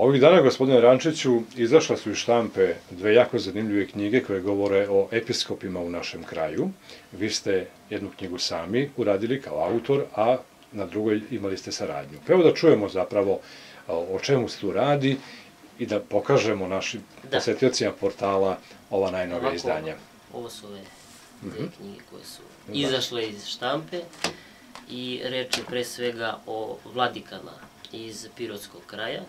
Ovih dana, gospodine Rančiću, izašla su iz štampe dve jako zanimljive knjige koje govore o episkopima u našem kraju. Vi ste jednu knjigu sami uradili kao autor, a na drugoj imali ste saradnju. Pa evo da čujemo zapravo o čemu se tu radi i da pokažemo našim da. posetiocima portala ova najnovija Ovako, izdanja. Ovo su ove dve mm knjige koje su da. izašle iz štampe i reč je pre svega o vladikama iz Pirotskog kraja.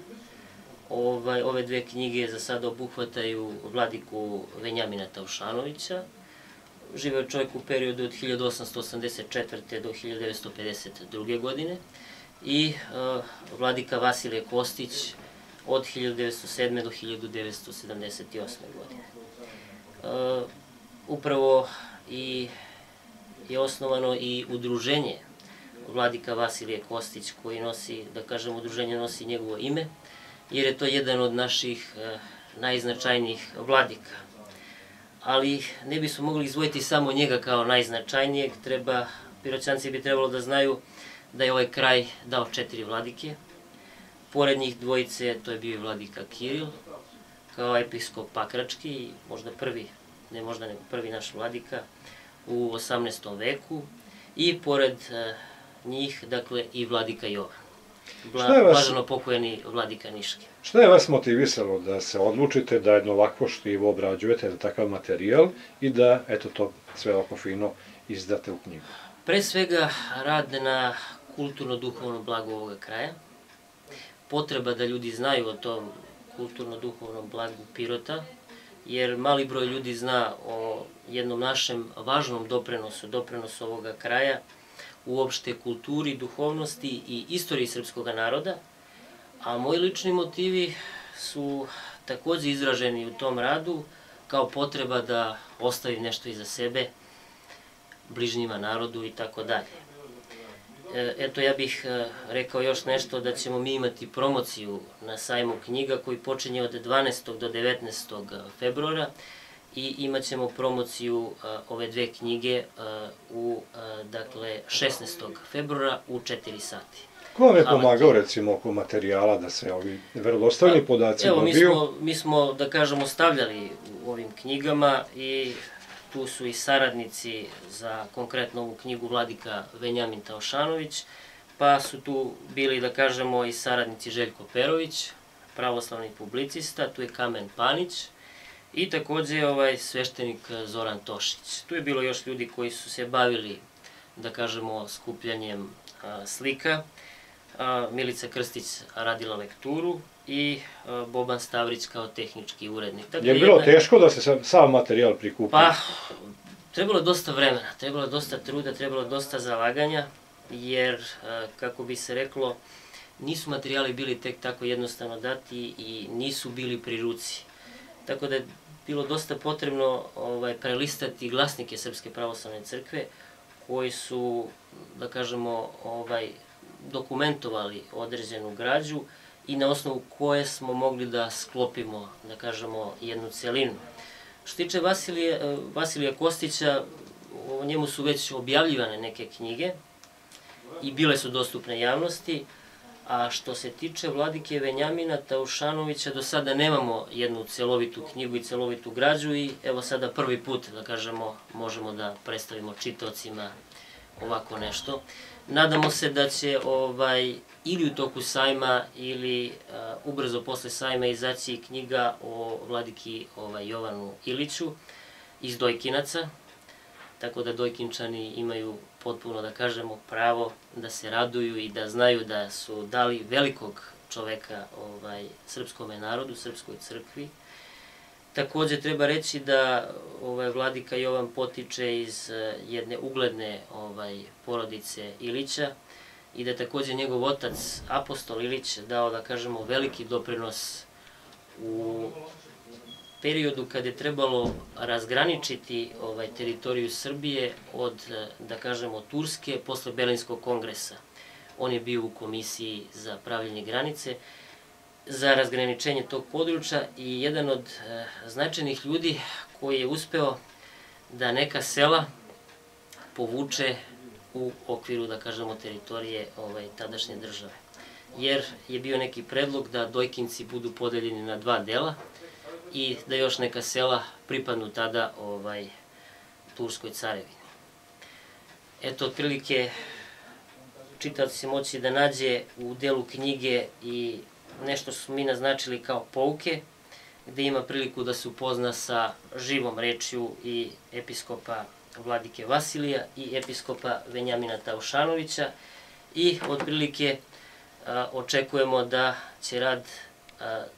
Ovaj, ove dve knjige za sada obuhvataju vladiku Venjamina Taušanovića, živeo čovjek u periodu od 1884. do 1952. godine i uh, vladika Vasilije Kostić od 1907. do 1978. godine. Uh, upravo i je osnovano i udruženje vladika Vasilije Kostić koji nosi, da kažem, udruženje nosi njegovo ime, jer je to jedan od naših uh, najznačajnijih vladika. Ali ne bismo mogli izvojiti samo njega kao najznačajnijeg, treba, piroćanci bi trebalo da znaju da je ovaj kraj dao četiri vladike. Pored njih dvojice, to je bio i vladika Kiril, kao episkop Pakrački, možda prvi, ne možda nego prvi naš vladika u 18. veku. I pored uh, njih, dakle, i vladika Jovan. Bla, vas, blaženo pokojeni vladika Niški. Šta je vas motivisalo da se odlučite da jedno ovakvo štivo obrađujete, da takav materijal i da, eto to, sve oko fino izdate u knjigu? Pre svega, rad na kulturno-duhovno blago ovoga kraja, potreba da ljudi znaju o tom kulturno-duhovnom blagu Pirota, jer mali broj ljudi zna o jednom našem važnom doprenosu, doprenosu ovoga kraja, uopšte kulturi, duhovnosti i istoriji srpskog naroda, a moji lični motivi su takođe izraženi u tom radu kao potreba da ostavim nešto iza sebe, bližnjima narodu i tako dalje. E, eto, ja bih e, rekao još nešto da ćemo mi imati promociju na sajmu knjiga koji počinje od 12. do 19. februara i imat ćemo promociju ove dve knjige u, dakle, 16. februara u 4 sati. Ko vam je pomagao recimo oko materijala da se ovi verodostojni pa, podaci Evo, mi smo, mi smo, da kažemo, stavljali u ovim knjigama i tu su i saradnici za konkretno ovu knjigu Vladika Venjamin Taošanović, pa su tu bili, da kažemo, i saradnici Željko Perović, pravoslavni publicista, tu je Kamen Panić i takođe ovaj sveštenik Zoran Tošić. Tu je bilo još ljudi koji su se bavili, da kažemo, skupljanjem a, slika. A, Milica Krstić radila lekturu, i Boban Stavrić kao tehnički urednik. Dakle, je bilo jedna... teško da se sav materijal prikupi? Pa, trebalo je dosta vremena, trebalo je dosta truda, trebalo je dosta zalaganja, jer, kako bi se reklo, nisu materijali bili tek tako jednostavno dati i nisu bili pri ruci. Tako da je bilo dosta potrebno ovaj, prelistati glasnike Srpske pravoslavne crkve, koji su, da kažemo, ovaj, dokumentovali određenu građu, i na osnovu koje smo mogli da sklopimo, da kažemo, jednu celinu. Što tiče Vasilije, e, Vasilija Kostića, o njemu su već objavljivane neke knjige i bile su dostupne javnosti, a što se tiče vladike Venjamina Taušanovića, do sada nemamo jednu celovitu knjigu i celovitu građu i evo sada prvi put, da kažemo, možemo da predstavimo čitocima ovako nešto. Nadamo se da će ovaj ili u toku sajma ili ubrzo posle sajma izaći knjiga o vladiki ovaj, Jovanu Iliću iz Dojkinaca, tako da Dojkinčani imaju potpuno, da kažemo, pravo da se raduju i da znaju da su dali velikog čoveka ovaj, srpskome narodu, srpskoj crkvi. Takođe treba reći da ovaj, vladika Jovan potiče iz uh, jedne ugledne ovaj, porodice Ilića, i da takođe njegov otac Apostol Ilić dao, da kažemo, veliki doprinos u periodu kada je trebalo razgraničiti ovaj teritoriju Srbije od, da kažemo, Turske posle Berlinskog kongresa. On je bio u komisiji za pravljenje granice za razgraničenje tog područja i jedan od e, značajnih ljudi koji je uspeo da neka sela povuče u okviru, da kažemo, teritorije ovaj, tadašnje države. jer je bio neki predlog da Dojkinci budu podeljeni na dva dela i da još neka sela pripadnu tada ovaj, Turskoj carevini. Eto, otprilike, čitac se moći da nađe u delu knjige i nešto su mi naznačili kao pouke, gde ima priliku da se upozna sa živom rečju i episkopa Vladike Vasilija i episkopa Venjamina Taušanovića i otprilike očekujemo da će rad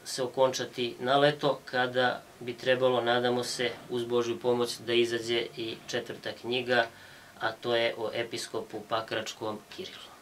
se okončati na leto kada bi trebalo, nadamo se, uz Božju pomoć da izađe i četvrta knjiga, a to je o episkopu Pakračkom Kirilu.